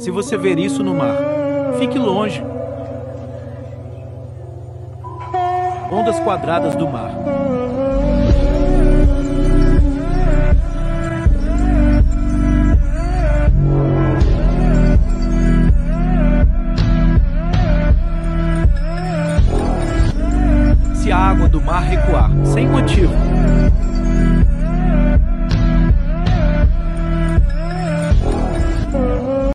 Se você ver isso no mar, fique longe. Ondas quadradas do mar. Se a água do mar recuar sem motivo,